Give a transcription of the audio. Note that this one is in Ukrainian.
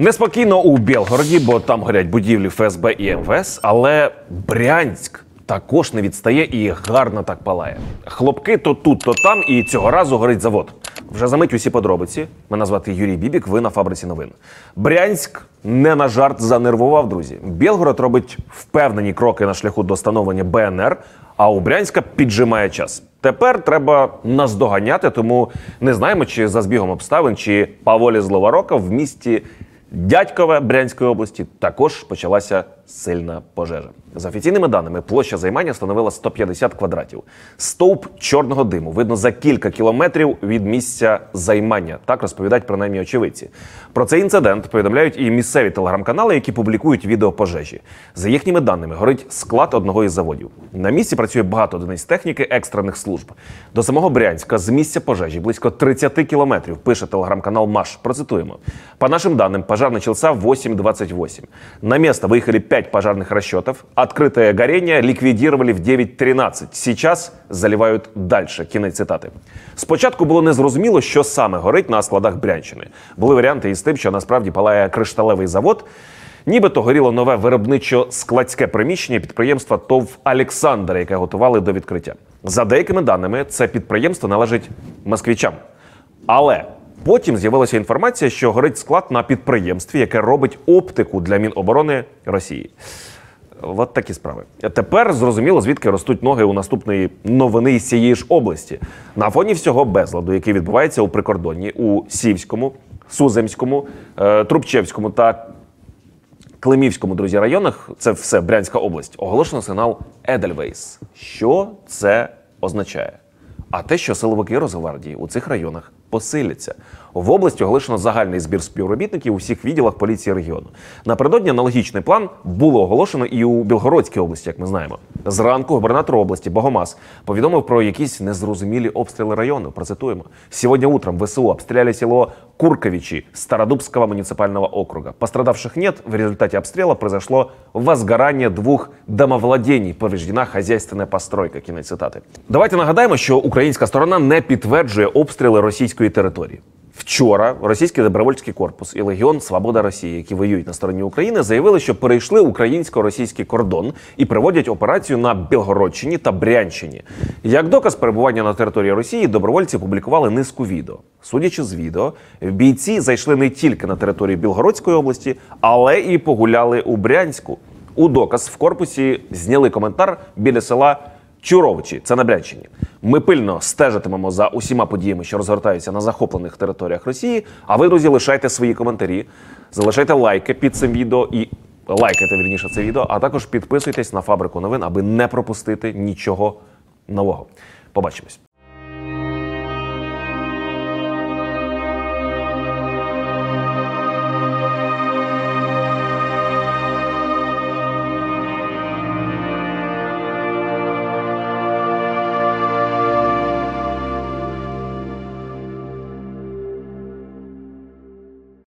Неспокійно у Білгороді, бо там горять будівлі ФСБ і МВС, але Брянськ також не відстає і гарно так палає. Хлопки то тут, то там, і цього разу горить завод. Вже за мить усі подробиці. Мене звати Юрій Бібік. Ви на фабриці новин. Брянськ не на жарт занервував, друзі. Білгород робить впевнені кроки на шляху до становлення БНР, а у Брянська піджимає час. Тепер треба наздоганяти, тому не знаємо, чи за збігом обставин, чи по волі злого рока в місті Дядькове Брянської області також почалася сильна пожежа. За офіційними даними, площа займання становила 150 квадратів. Стовп чорного диму видно за кілька кілометрів від місця займання. Так розповідають принаймні очевидці. Про цей інцидент повідомляють і місцеві телеграм-канали, які публікують відео пожежі. За їхніми даними, горить склад одного із заводів. На місці працює багато одиниць техніки екстрених служб. До самого Брянська з місця пожежі близько 30 кілометрів. Пише телеграм-канал Маш. Процитуємо. По нашим данным, пожар начался в 8.28. На место выехали 5 пожарных расчетов. Открытое горение ликвидировали в 9.13. Сейчас заливають дальше. Кінець цитати. Спочатку було незрозуміло, що саме горить на складах Брянщини. Були варіанти із тим, що насправді палає кришталевий завод. Нібито горіло нове виробничо-складське приміщення підприємства ТОВ Олександр, яке готували до відкриття. За деякими даними, це підприємство належить москвічам. Але потім з'явилася інформація, що горить склад на підприємстві, яке робить оптику для Міноборони Росії. От такі справи. Тепер зрозуміло, звідки ростуть ноги у наступної новини із цієї ж області. На фоні всього безладу, який відбувається у прикордонні, у Сівському, Суземському, е, Трубчевському та Климівському, друзі, районах, це все Брянська область, оголошено сигнал Едельвейс. Що це означає? А те, що силовики Росгвардії у цих районах посиляться. В області оголошено загальний збір співробітників у всіх відділах поліції регіону. Напередодні аналогічний план було оголошено і у Білгородській області, як ми знаємо. Зранку губернатор області Богомаз повідомив про якісь незрозумілі обстріли району. Процитуємо. Сьогодні утром ВСУ обстріляли село Курковичи Стародубского муниципального округа. Пострадавших нет. В результате обстрела произошло возгорание двух домовладений. Повреждена хозяйственная постройка. Кінець цитати. Давайте нагадаємо, що українська сторона не підтверджує обстріли російської території. Вчора російський добровольський корпус і Легіон Свобода Росії, які воюють на стороні України, заявили, що перейшли українсько-російський кордон і проводять операцію на Білгородщині та Брянщині. Як доказ перебування на території Росії, добровольці публікували низку відео. Судячи з відео, бійці зайшли не тільки на територію Білгородської області, але і погуляли у Брянську. У доказ в корпусі зняли коментар біля села. Чуровичі, це на Брянщині. Ми пильно стежитимемо за усіма подіями, що розгортаються на захоплених територіях Росії. А ви, друзі, лишайте свої коментарі, залишайте лайки під цим відео і лайкайте вірніше це відео, а також підписуйтесь на фабрику новин, аби не пропустити нічого нового. Побачимось.